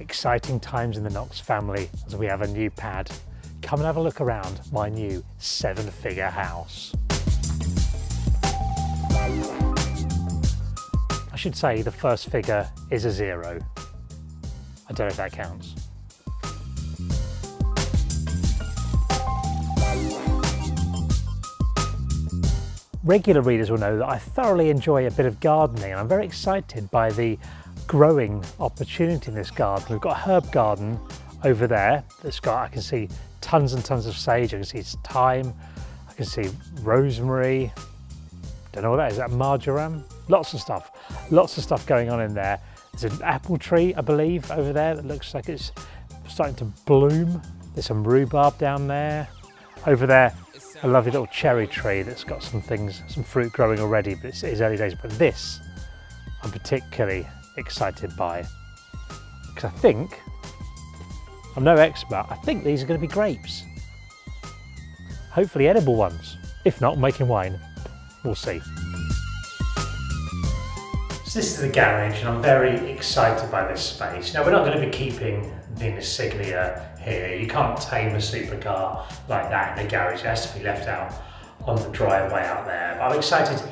exciting times in the Knox family as we have a new pad. Come and have a look around my new seven figure house. I should say the first figure is a zero. I don't know if that counts. Regular readers will know that I thoroughly enjoy a bit of gardening and I'm very excited by the growing opportunity in this garden. We've got a herb garden over there that's got, I can see tons and tons of sage, I can see thyme, I can see rosemary, don't know what that is, that marjoram? Lots of stuff, lots of stuff going on in there. There's an apple tree, I believe, over there that looks like it's starting to bloom. There's some rhubarb down there. Over there, a lovely little cherry tree that's got some things, some fruit growing already, but it's, it's early days. But this, I'm particularly excited by. Because I think, I'm no expert, I think these are going to be grapes. Hopefully edible ones. If not, making wine. We'll see. So this is the garage and I'm very excited by this space. Now we're not going to be keeping the insignia here. You can't tame a supercar like that in a garage. It has to be left out on the driveway out there. But I'm excited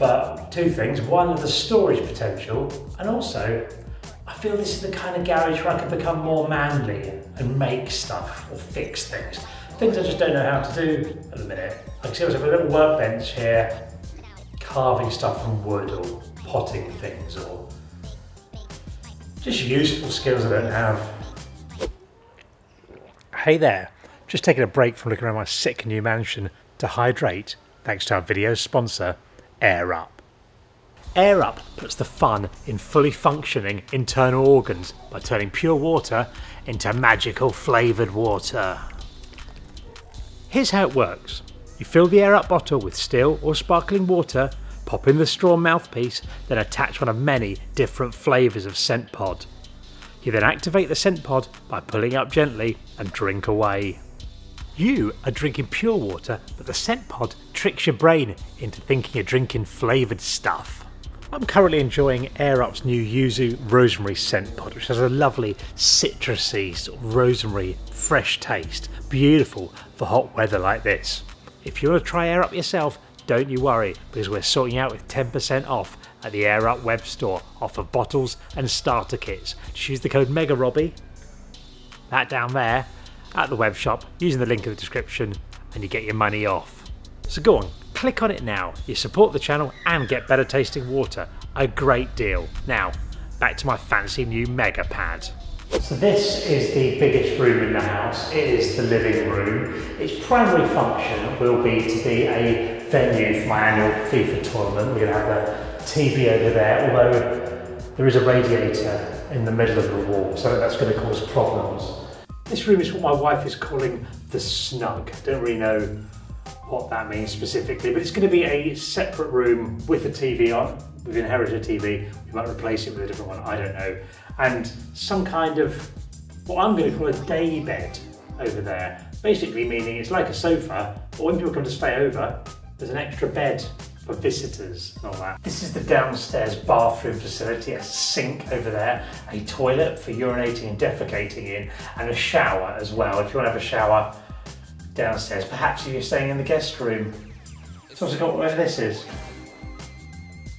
for two things. One, the storage potential, and also I feel this is the kind of garage where I can become more manly and make stuff or fix things. Things I just don't know how to do at the minute. Like see, I've got a little workbench here, carving stuff from wood or potting things or just useful skills I don't have. Hey there, just taking a break from looking around my sick new mansion to hydrate, thanks to our video sponsor, Air Up. Air Up puts the fun in fully functioning internal organs by turning pure water into magical flavoured water. Here's how it works. You fill the Air Up bottle with still or sparkling water, pop in the straw mouthpiece, then attach one of many different flavours of scent pod. You then activate the scent pod by pulling up gently and drink away. You are drinking pure water, but the scent pod tricks your brain into thinking you're drinking flavoured stuff. I'm currently enjoying Air Up's new Yuzu Rosemary Scent Pod, which has a lovely citrusy, sort of rosemary, fresh taste. Beautiful for hot weather like this. If you want to try Air Up yourself, don't you worry, because we're sorting out with 10% off at the Air Up web store off of bottles and starter kits. Just use the code MEGAROBBIE, that down there, at the web shop, using the link in the description, and you get your money off. So go on, click on it now. You support the channel and get better tasting water. A great deal. Now, back to my fancy new Mega Pad. So this is the biggest room in the house. It is the living room. Its primary function will be to be a venue for my annual FIFA tournament. We're to have a TV over there, although there is a radiator in the middle of the wall, so that's going to cause problems. This room is what my wife is calling the snug. Don't really know what that means specifically, but it's going to be a separate room with a TV on. We've inherited a TV, we might replace it with a different one, I don't know. And some kind of, what I'm going to call a day bed over there. Basically meaning it's like a sofa, but when people come to stay over, there's an extra bed for visitors and all that. This is the downstairs bathroom facility, a sink over there, a toilet for urinating and defecating in, and a shower as well. If you want to have a shower downstairs, perhaps if you're staying in the guest room. It's also got where this is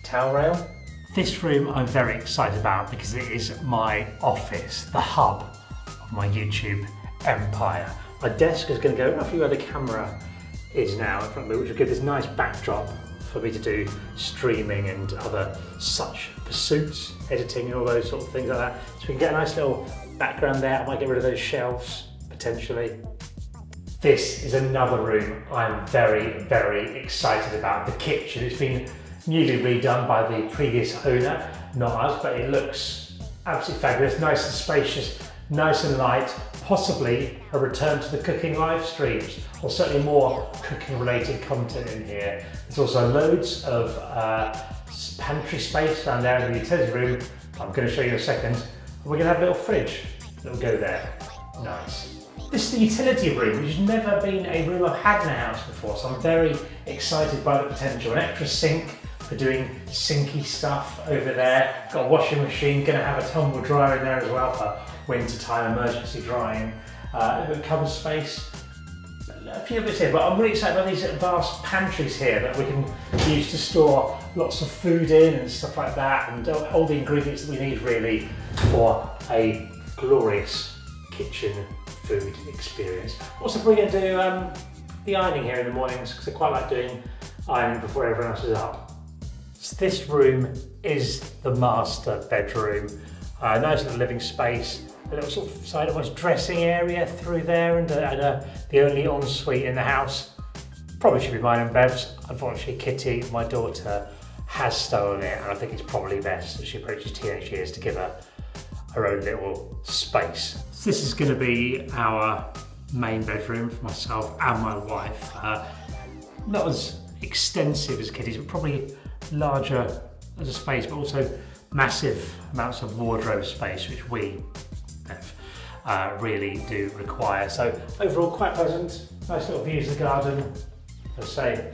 towel rail. This room I'm very excited about because it is my office, the hub of my YouTube empire. My desk is going to go roughly where the camera is now in front of me, which will give this nice backdrop for me to do streaming and other such pursuits, editing and all those sort of things like that. So we can get a nice little background there. I might get rid of those shelves potentially. This is another room I'm very, very excited about. The kitchen. It's been newly redone by the previous owner, not us, but it looks absolutely fabulous, nice and spacious, nice and light, possibly a return to the cooking live streams, or certainly more cooking related content in here. There's also loads of uh, pantry space down there in the utility room. I'm going to show you in a second. We're going to have a little fridge that will go there. Nice. This is the utility room, which has never been a room I've had in a house before, so I'm very excited by the potential. An extra sink, for doing sinky stuff over there. Got a washing machine, gonna have a tumble dryer in there as well for winter time emergency drying. Uh, cupboard space, a few bits here, but I'm really excited about these vast pantries here that we can use to store lots of food in and stuff like that, and all the ingredients that we need really for a glorious kitchen food experience. Also, probably going to do um, the ironing here in the mornings because I quite like doing ironing before everyone else is up. So this room is the master bedroom. Uh, nice little living space a little sort of side of sideways dressing area through there and, a, and a, the only ensuite in the house. Probably should be mine and Bev's. Unfortunately, Kitty, my daughter, has stolen it and I think it's probably best as she approaches teenage years to give her her own little space. So this is going to be our main bedroom for myself and my wife. Uh, not as extensive as Kitty's, but probably larger as a space, but also massive amounts of wardrobe space, which we uh, really do require. So overall quite pleasant, nice little views of the garden, as I say,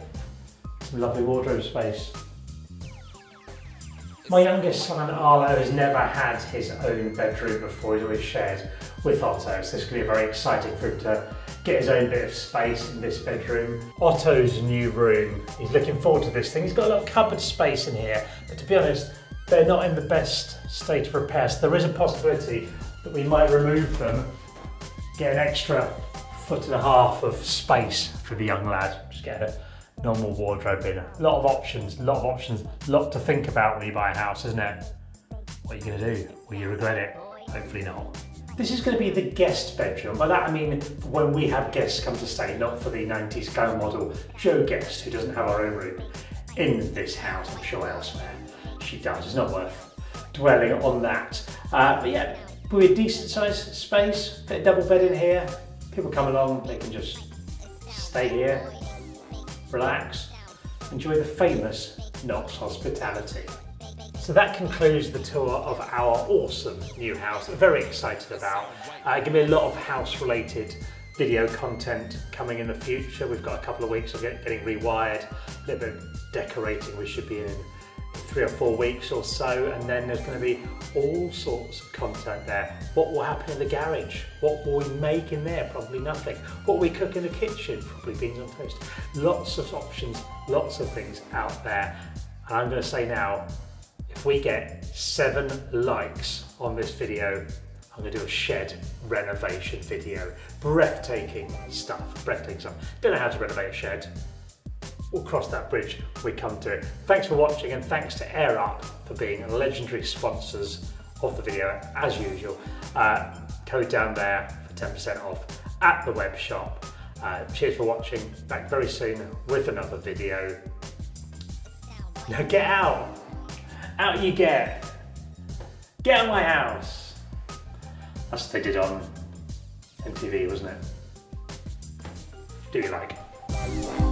some lovely wardrobe space. My youngest son Arlo has never had his own bedroom before, he's always shared with Otto, so this could be very exciting for him to get his own bit of space in this bedroom. Otto's new room, he's looking forward to this thing. He's got a lot of cupboard space in here, but to be honest, they're not in the best state of repair, so there is a possibility that we might remove them, get an extra foot and a half of space for the young lad. Just get a normal wardrobe in. A lot of options, a lot of options, a lot to think about when you buy a house, isn't it? What are you gonna do? Will you regret it? Hopefully not. This is going to be the guest bedroom. By that I mean when we have guests come to stay, not for the 90s go model Jo Guest who doesn't have our own room in this house, I'm sure elsewhere. She does, it's not worth dwelling on that. Uh, but yeah, with a decent sized space, a double bed in here. People come along, they can just stay here, relax, enjoy the famous Knox hospitality. So that concludes the tour of our awesome new house. Very excited about. Uh, give me a lot of house related video content coming in the future. We've got a couple of weeks of getting rewired, a little bit of decorating we should be in three or four weeks or so and then there's going to be all sorts of content there. What will happen in the garage? What will we make in there? Probably nothing. What we cook in the kitchen? Probably beans on toast. Lots of options, lots of things out there. And I'm going to say now, if we get seven likes on this video, I'm going to do a shed renovation video. Breathtaking stuff, breathtaking stuff. Don't know how to renovate a shed, we'll cross that bridge when we come to it. Thanks for watching and thanks to AirUp for being legendary sponsors of the video as usual. Uh, code down there for 10% off at the web shop. Uh, cheers for watching, back very soon with another video. Now get out, out you get, get out of my house. That's what they did on MTV wasn't it? Do you like?